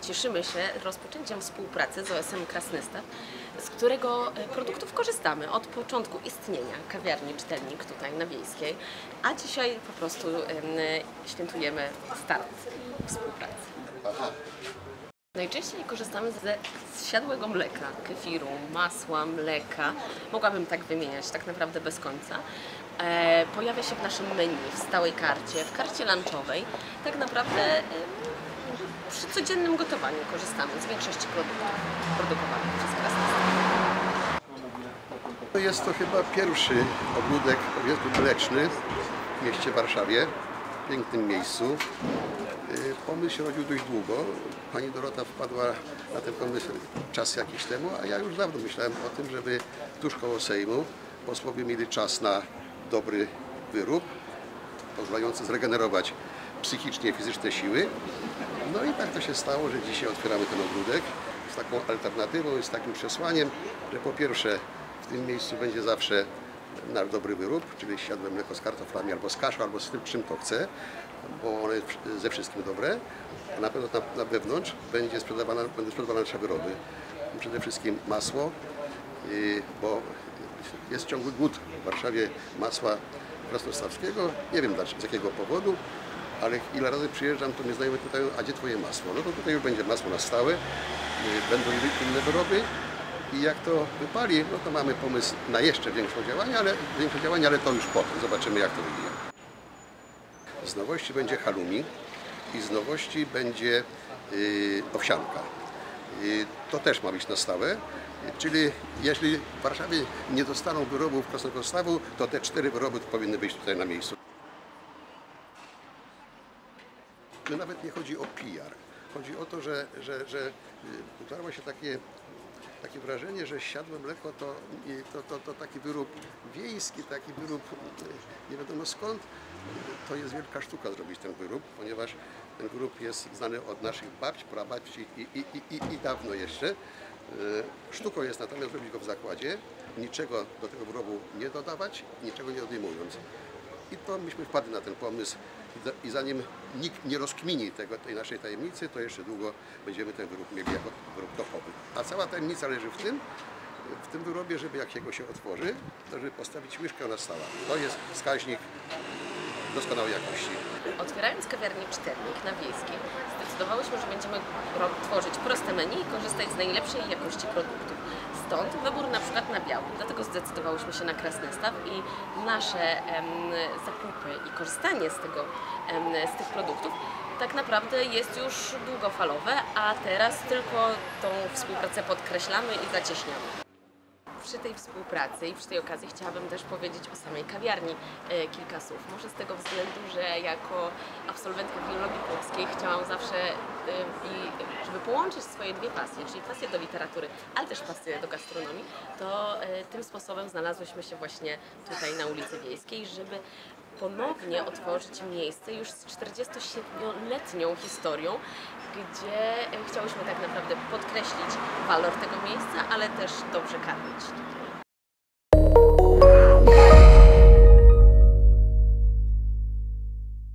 cieszymy się rozpoczęciem współpracy z OSM Krasnystaw, z którego e, produktów korzystamy od początku istnienia kawiarni Czytelnik tutaj na Wiejskiej, a dzisiaj po prostu em, świętujemy start współpracy. Najczęściej korzystamy ze zsiadłego mleka, kefiru, masła, mleka. Mogłabym tak wymieniać tak naprawdę bez końca. E, pojawia się w naszym menu, w stałej karcie, w karcie lunchowej. Tak naprawdę przy codziennym gotowaniu korzystamy z większości produktów produkowanych przez Krasnodar. To Jest to chyba pierwszy ogródek powiedzmy mleczny w mieście Warszawie, w pięknym miejscu. Y, Pomysł się rodził dość długo. Pani Dorota wpadła na ten pomysł czas jakiś temu, a ja już dawno myślałem o tym, żeby tuż koło Sejmu posłowie mieli czas na dobry wyrób, pozwalający zregenerować psychicznie fizyczne siły. No i tak to się stało, że dzisiaj otwieramy ten ogródek z taką alternatywą i z takim przesłaniem, że po pierwsze w tym miejscu będzie zawsze nasz dobry wyrób, czyli siadłe mleko z kartoflami albo z kaszą, albo z tym czym to chce, bo one jest ze wszystkim dobre. A na pewno na, na wewnątrz będzie sprzedawana, będą sprzedawane nasze wyroby. Przede wszystkim masło, yy, bo jest ciągły głód w Warszawie masła krasnostawskiego. Nie wiem z jakiego powodu, ale ile razy przyjeżdżam, to mnie znajomi pytają, a gdzie twoje masło? No to tutaj już będzie masło na stałe, yy, będą inne wyroby. I jak to wypali, no to mamy pomysł na jeszcze większą działanie, ale, większe działanie, ale to już potem. Zobaczymy jak to wyjdzie. Z nowości będzie halloumi i z nowości będzie yy, owsianka. Yy, to też ma być na stałe. Yy, Czyli jeśli w Warszawie nie dostaną wyrobów Krasnostawu, to te cztery wyroby powinny być tutaj na miejscu. To nawet nie chodzi o PR. Chodzi o to, że, że, że y, utarło się takie, takie wrażenie, że siadłe mleko to, to, to, to taki wyrób wiejski, taki wyrób y, nie wiadomo skąd. To jest wielka sztuka zrobić ten wyrób, ponieważ ten wyrób jest znany od naszych babci, prababci i, i, i, i, i dawno jeszcze. Y, Sztuką jest natomiast zrobić go w zakładzie, niczego do tego wyrobu nie dodawać, niczego nie odejmując. I to myśmy wpadli na ten pomysł I za- i zanim nikt nie rozkmini tego, tej naszej tajemnicy, to jeszcze długo będziemy ten wyrób mieli jako wyrób topowy. A cała tajemnica leży w tym, w tym wyrobie, żeby jak jego się otworzy, to żeby postawić łyżkę na stała. To jest wskaźnik doskonałej jakości. Otwierając kawiarnię Czytelnik na Wiejskiej, zdecydowałyśmy, że będziemy tworzyć proste menu i korzystać z najlepszej jakości produktów. Stąd wybór na przykład na biały. Dlatego zdecydowałyśmy się na Krasnystaw i nasze em, zakupy i korzystanie z, tego, em, z tych produktów tak naprawdę jest już długofalowe, a teraz tylko tą współpracę podkreślamy i zacieśniamy. Przy tej współpracy i przy tej okazji chciałabym też powiedzieć o samej kawiarni e, kilka słów. Może z tego względu, że jako absolwentka filologii chciałam zawsze, żeby połączyć swoje dwie pasje, czyli pasję do literatury, ale też pasję do gastronomii, to e, tym sposobem znalazłyśmy się właśnie tutaj na ulicy Wiejskiej, żeby ponownie otworzyć miejsce już z 47-letnią historią, gdzie e, chciałyśmy tak naprawdę podkreślić walor tego miejsca, ale też dobrze karmić.